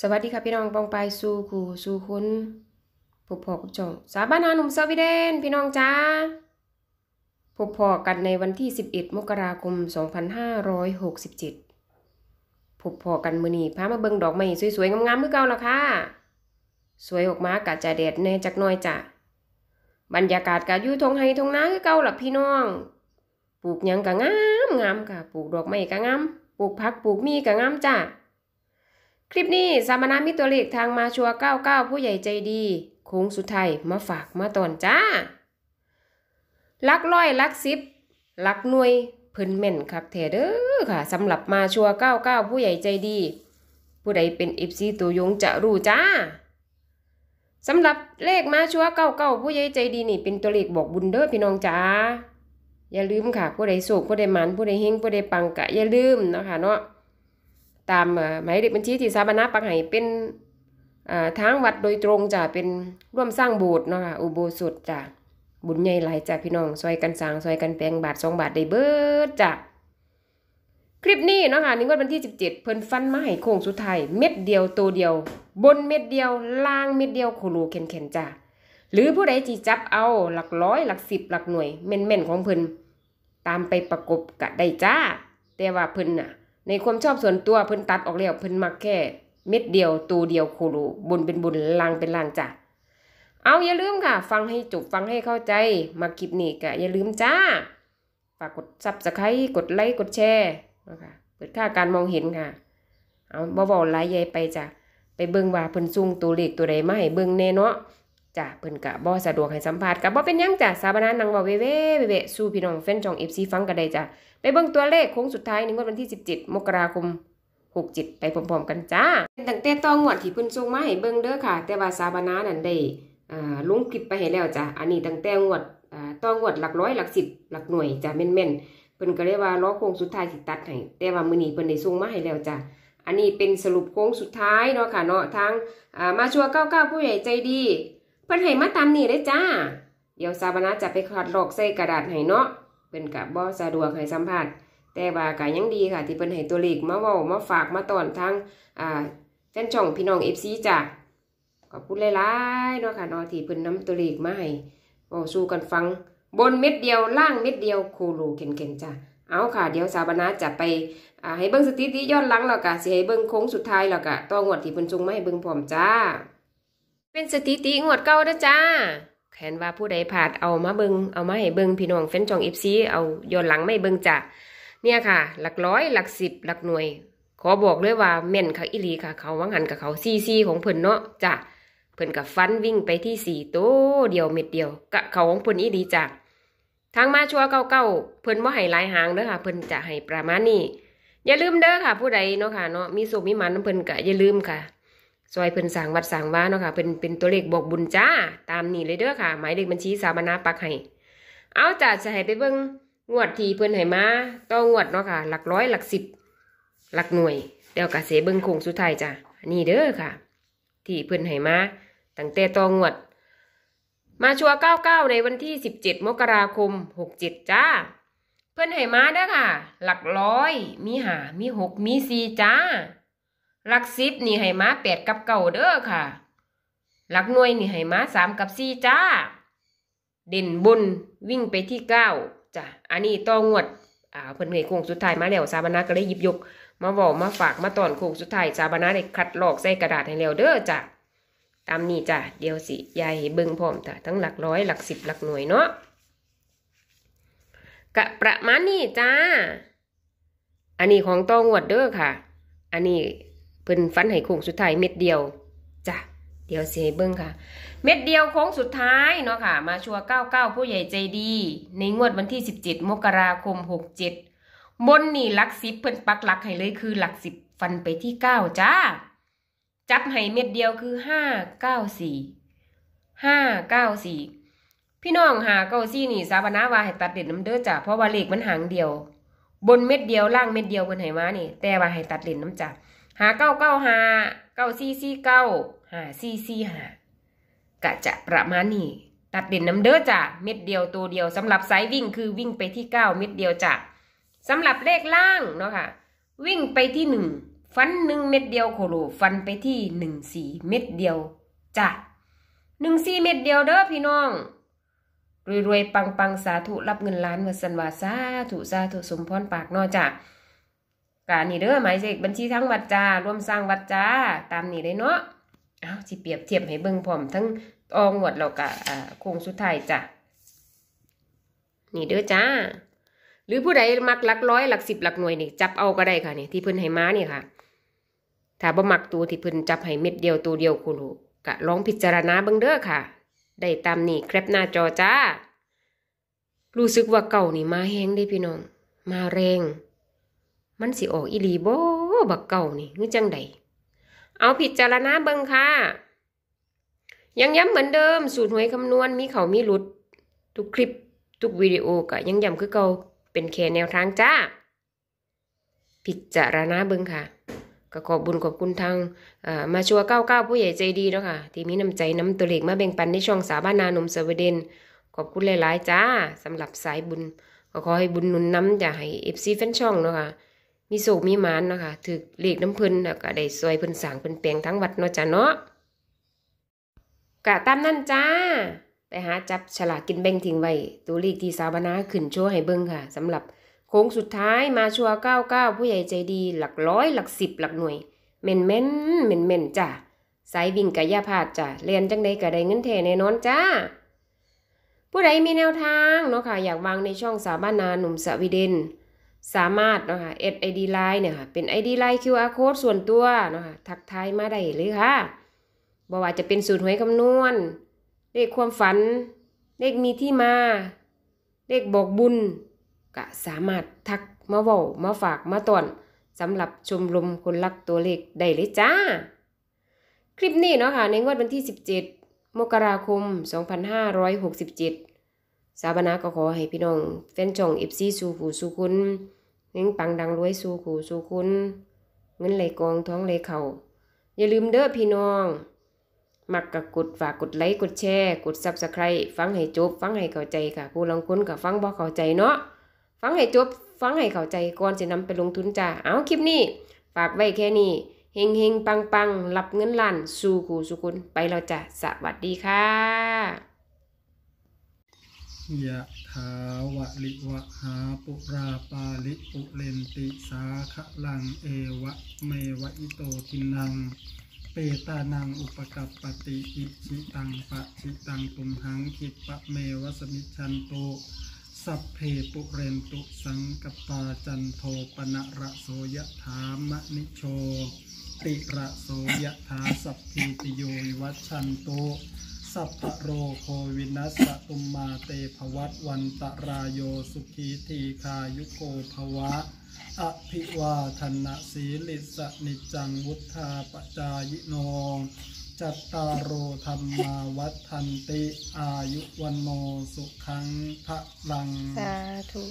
สวัสดีค่ะพี่น้องปองไปสู่คู่สู่คุณพบพอกับจองสาบานาหนุ่มสวีเดนพี่น้องจ้าพบพอกันในวันที่ 11 มกราคม 2567พบพอกันมือนี้พามาเบิ่งดอกไม้สวยๆ งามๆเมื่อเก่าละค่ะ สวยออกมากะจะแดดแน่จักน่อยจ้ะบรรยากาศกะอยู่ทงไฮทงนาคือเก่าละพี่น้อง ปลูกยังกะงามงามค่ะปลูกดอกไม้กะงามปลูกผักปลูกมีกะงามจ้ะ คลิปนี้สามนามีตัวเลขทางมาชัว99 ผู้ใหญ่ใจดีโค้งสุดท้ายมาฝากมาตอนจ้าลักร้อยลักสิบลักหน่วยเพิ่นแม่นคักแท้เด้อค่ะสำหรับมาชัว99 ผู้ใหญ่ใจดี ผู้ใดเป็น FC ตัวยงจะรู้จ้าสำหรับเลขมาชัว99 ผู้ใหญ่ใจดีนี่เป็นตัวเลขบอกบุญเด้อพี่น้องจ้าอย่าลืมค่ะ ผู้ใดโศกผู้ใดหมันผู้ใดเฮงผู้ใดปังกะอย่าลืมนะคะเนาะ ตามหมายเลขบัญชีที่สาบานาปักให้เป็นทางวัดโดยตรงจ้ะเป็นร่วมสร้างโบสถ์เนาะค่ะอุโบสถจ้ะบุญใหญ่หลายจ้ะพี่น้องซอยกันสางซอยกันแปลงบาทสองบาทได้เบิดจ้ะคลิปนี้เนาะค่ะนี่ก็วันที่ 17 เพิ่นฟันมาให้โค้งสุดท้ายเม็ดเดียวตัวเดียว บนเม็ดเดียวล่างเม็ดเดียวโคโลแข็งๆจ้ะหรือผู้ใดจีจับเอาหลักร้อยหลักสิบหลักหน่วยแม่นๆของเพิ่นตามไปประกบกะได้จ้า แต่ว่าเพิ่นน่ะ ในความชอบส่วนตัวเพิ่นตัดออกแล้วเพิ่นมักแค่ เม็ดเดียวตัวเดียวโคโลบนเป็นบนล่างเป็นล่างจ้ะเอาอย่าลืมค่ะ ฟังให้จบฟังให้เข้าใจมาคลิปนี้ก็อย่าลืมจ้าฝากกด subscribe กดไลค์กดแชร์นะคะเปิดค่าการมองเห็นค่ะ เอาบ่บ่หลายใหญ่ไปจ้ะไปเบิ่งว่าเพิ่นซุ่งตัวเลขตัวใดมาให้เบิ่งแน่เนาะ จ้ะเพิ่นกะบ่สะดวกให้สัมภาษณ์กะบ่เป็นยังจ้ะสาบานานังเว้าเว้ๆเว้ๆสู่พี่น้องแฟนช่อง FC ฟังก็ได้จ้ะไปเบิ่งตัวเลขโค้งสุดท้ายในงวดวันที่ 17 มกราคม67ไปพร้อมๆกันจ้าตั้งแต่ต้องงวดที่เพิ่นส่งมาให้เบิ่งเด้อค่ะ แต่ว่าสาบานานั่นได้อ่าลงคลิปไปให้แล้วจ้ะอันนี้ตั้งแต่งวดอ่าต้องงวดหลักร้อยหลักสิบหลักหน่วยจ้ะแม่นๆเพิ่นก็เลยว่าล้อโค้งสุดท้ายสิตัดให้แต่ว่ามื้อนี้เพิ่นได้ส่งมาให้แล้วจ้ะอันนี้เป็นสรุปโค้งสุดท้ายเนาะค่ะเนาะทางมาชัวร์99ผู้ใหญ่ใจดี พิ่นให้มาตามนี้เลยจ้า เดี๋ยวสาบานาจะไปคัดหลอกใส่กระดาษให้เนาะเพิ่นก็บ่สะดวกให้สัมภาษณ์แต่ว่าก็ยังดีค่ะ ที่เพิ่นให้ตัวเลขมาเว้ามาฝากมาตอนทางอ่าแฟนช่องพี่น้อง FC จ้ะขอบคุณหลายๆเนาะค่ะนาะที่เพิ่นนำตัวเลขมาให้เว้าสู่กันฟัง บนเม็ดเดียวล่างเม็ดเดียวโคโลเก่งๆจ้ะเอาค่ะ เดี๋ยวสาบานาจะไปอ่าให้เบิ่งสถิติย้อนหลังแล้วก็สิให้เบิ่งโค้งสุดท้ายแล้วก็ต้องวดที่เพิ่นส่งมาให้เบิ่งพร้อมจ้า เป็นสถิติงวดเก่าด้จ้า แขนว่าผู้ใดผ่านเอามาเบิงเอามาให้เบิงพี่น้องแฟนจองเอฟซีเอาย้อนหลังไม่เบิงจ้ะเนี่ยค่ะ หลักร้อยหลักสิบหลักหน่วย ขอบอกเลยว่าแม่นค่ะอิลีค่ะ เขาวังหันกับเขาซีซีของเพิ่นเนาะจ้ะเพิ่นกับฟันวิ่งไปที่สี่โตเดียวเม็ดเดียวกะเขาของเพิ่นอีดีจ้ะทางมาชัวเก้าเก้าเพิ่นว่าให้หลายหางเด้อค่ะ เพิ่นจะให้ประมาณนี้อย่าลืมเด้อค่ะ ผู้ใดเนาะค่ะเนาะมีสุขมีมันเพิ่นกะอย่าลืมค่ะ ซอยเพิ่นสร้างวัดสร้างว่าเนาะค่ะเป็นเป็นตัวเลขบอกบุญจ้า ตามนี้เลยเด้อค่ะ หมายเลขบัญชีสาบานาปักให้เอาจ้าจะให้ไปเบิ่งงวดทีเพิ่นให้มาต้องงวดเนาะค่ะ หลักร้อยหลักสิบหลักหน่วยเดี๋ยวกะเสเบิ่งโคงสุดท้ายจ้านี่เด้อค่ะ ที่เพิ่นให้มาตั้งแต่ต้องงวด มาชัวร์99ในวันที่17มกราคม67จ้า เพิ่นให้มาเด้อค่ะ หลักร้อยมีหามีหกมีสี่จ้า หลักสิบนี่ให้มาแปดกับเก่าเด้อค่ะ หลักหน่วยนี่ให้มาสามกับสี่จ้า เด่นบนวิ่งไปที่เก้าจ้ะ อันนี้ต้องงวด อ่าเพิ่นให้โค้งสุดท้ายมาแล้วสาบานาก็เลยหยิบยก มาบอกมาฝากมาตอนโค้งสุดท้ายสาบานาได้คัดลอกใส่กระดาษให้แล้วเด้อจ้ะ ตามนี้จ้ะ เดี๋ยวสิยายให้เบิ่งพร้อมจ้ะ ทั้งหลักร้อยหลักสิบหลักหน่วยเนาะกะประมาณนี้จ้า อันนี้ของต้องวดเด้อค่ะ อันนี้ เพิ่นฟันให้โค้งสุดท้ายเม็ดเดียวจ้ะเดี๋ยวสิให้เบิ่งค่ะ เม็ดเดียวโค้งสุดท้ายเนาะค่ะ มาชัวร์99ผู้ใหญ่ใจดี ในงวดวันที่17มกราคม67บนนี่หลักสิบเพิ่นปักหลักให้เลยคือหลักสิบฟันไปที่9จ้า จับให้เม็ดเดียวคือ594 594พี่น้องหาเก้าซี่นี่สาบนาวาให้ตัดเด่นน้ำเด้อจ้ะเพราะว่าเลขมันหางเดียว บนเม็ดเดียวล่างเม็ดเดียวเพิ่นให้มานี่ แต่ว่าให้ตัดเด่นน้ำจ้ะ หาเก้าเก้าหาเก้าสี่สี่เก้าหาสี่สี่หากะจะประมาณนี้ ตัดเด่นน้ำเด้อจ้ะเม็ดเดียวตัวเดียวสำหรับสายวิ่งคือวิ่งไปที่เก้าเม็ดเดียวจ้ะสำหรับเลขล่างเนาะค่ะ วิ่งไปที่หนึ่งฟันหนึ่งเม็ดเดียวโคโลฟันไปที่หนึ่งสี่เม็ดเดียวจ้ะหนึ่งสี่เม็ดเดียวเด้อพี่น้องรวยๆปังๆสาธุรับเงินล้านมาสันวาสาธุสาธุสมพรปากนอจ้ะ การนี่เด้อหมายเลขบัญชีทั้งวัดจ้ารวมสร้างวัดจ้าตามนี้เลยเนาะเอาสิเปรียบเทียบให้เบิ่งพร้อมทั้งอองวดแล้วก็อ่าโค้งสุดท้ายจ้ะนี่เด้อจ้า หรือผู้ใดมักหลักร้อยหลักสิบหลักหน่วยนี่จับเอาก็ได้ค่ะนี่ที่เพิ่นให้มานี่ค่ะถ้าบ่มักตัวที่เพิ่นจับให้เม็ดเดียวตัวเดียวคุณกะลองพิจารณาเบิ่งเด้อค่ะ ได้ตามนี่แคปหน้าจอจ้า รู้สึกว่าเก่านี่มาแฮงเด้พี่น้อง มาแรง มันสิออกอีหลีบ่บักเก่านี่คือจังใดเอาพิดจารณาเบิ่งค่ะ ยังย้ำเหมือนเดิม สูตรหวยคำนวณมีเขามีหลุด ทุกคลิปทุกวิดีโอกะยังย้ำคือเก่าเป็นแค่แนวทางจ้า พิจารณาเบิ่งค่ะก็ขอบบุญขอบคุณทางมาชัวร์99ผู้ใหญ่ใจดีเนาะค่ะ ที่มีน้ำใจน้ำตัวเล็กมาแบ่งปันในช่องสาบานนาหนมสวีเดน ขอบคุณหลาย ๆ จ้าสำหรับสายบุญ ก็ขอให้บุญนุนน้ำอย่าให้ FC แฟนช่องเนาะค่ะ มีโศกมีหมานเนาะค่ะถือเลขน้ำพิ่นแล้วก็ได้ซอยพิ่นสางเพิ่นแปลงทั้งวัดเนาะจ้าเนาะกะตามนั่นจ้า ไปหาจับฉลากกินแบ่งทิ้งไว้ ตัวเลขที่สาวนาขึ้นโชว์ให้เบิ่งค่ะสำหรับโค้งสุดท้ายมาชัวร์99ผู้ใหญ่ใจดีหลักร้อยหลักสิบหลักหน่วยเม่นเม่นเม่นเม่นจ้าสายวิ่งกะยาพาดจ้าเรียนจังใดกะได้เงินแท้แน่นอนจ้าผู้ใดมีแนวทางเนาะค่ะอยากวางในช่องสาบ้านนาหนุ่มสวีเดน สามารถเนาะค่ะ add ID line เนี่ยค่ะ เป็น ID line QR code ส่วนตัวเนาะค่ะ ทักทายมาได้เลยค่ะบ่ว่าจะเป็นสูตรหวยคำนวณ เลขความฝัน เลขมีที่มา เลขบอกบุญ ก็สามารถทักมาเว้ามาฝากมาตอนสำหรับชมรมคนรักตัวเลขได้เลยจ้า คลิปนี้เนาะค่ะ ในงวดวันที่ 17 มกราคม 2567 สาบานาก็ขอให้พี่น้องแฟนช่อง FC สู่ผู้สู่คุณเฮงปังดังรวยสู่ผู้สู่คุณเงินไหลกองท้องไหลเข่าอย่าลืมเด้อพี่น้อง มักกะกดฝากกดไลค์กดแชร์ กด Subscribe ฟังให้จบ ฟังให้เข้าใจค่ะ ผู้ลางคนก็ฟังบ่เข้าใจเนาะฟังให้จบ ฟังให้เข้าใจก่อนจะนำไปลงทุนจ้าเอาคลิปนี้ ฝากไว้แค่นี้เฮงเฮงปังปังรับเงินล้านสู่ผู้สู่คุณไปแล้วจ้ะสวัสดีค่ะ ยะถาวาริวะหาปูราปะริปูเรนติสาคะรังเอวะเมวะอิโตทินนัง เปตานังอุปะกัปปะติอิจฉิตังปัตถิตังตุมหัง ขิปปะเมวะ สะมิชฌะตุ สัพเพปูเรนตุสังกัปปาจันโทปัณณะระโสยะถามะณิโชติระโสยะถาสัพพีติโยวัชันโต สัพพโรโควินัสสตุมมาเตภวัตวันตรายโยสุขีทีคายุโกภวะ อภิวาทนะสีลิสนิจังวุธาปจายโน จัตตารโอธรรมาวัฏทันติ อายุวันโนสุขังพระลัง สาธุ